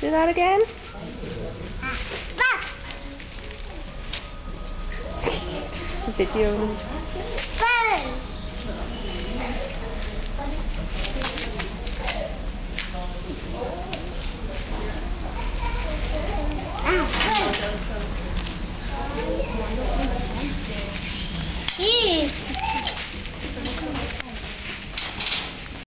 Do that again. Video.